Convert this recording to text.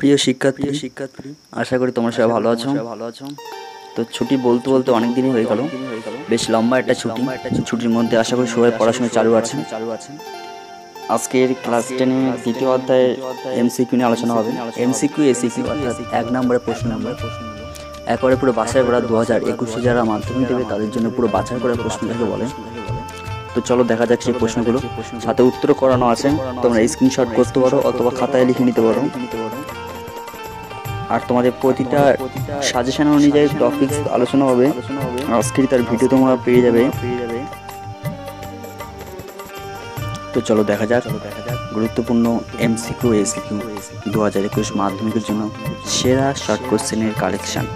প্রিয় শিক্ষার্থী শিক্ষার্থী আশা করি তোমরা সবাই ভালো আছো। ভালো আছো। তো ছুটি বলতে বলতে অনেক দিনই হয়ে গেল। বেশ লম্বা একটা ছুটি। ছুটির মধ্যে আশা করি সবাই পড়াশোনা চালু আছে চালু আছে আজকের ক্লাস টেনে দ্বিতীয় অধ্যায়ে এমসিকিউ নিয়ে আলোচনা হবে। এমসিকিউ এসিকিউ অর্থাৎ এক নম্বরের প্রশ্ন নম্বর একবারে পুরো বাছাই করা দু হাজার একুশে যারা মাধ্যমিক দেবে তাদের জন্য পুরো বাছাই করা প্রশ্নটাকে বলে। তো চলো দেখা যাক সেই প্রশ্নগুলো। সাথে উত্তর করানো আছে। তোমরা স্ক্রিনশট করতে পারো অথবা খাতায় লিখে নিতে পারো আর তোমাদের প্রতিটা সাজেশন অনুযায়ী টপিকস আলোচনা হবে। আজকের তার ভিডিও তোমরা পেয়ে যাবে। তো চলো দেখা যাক গুরুত্বপূর্ণ এমসিকিউ এসিকিউ দু হাজার একুশ মাধ্যমিকের জন্য সেরা শর্ট কোশ্চেনের কালেকশন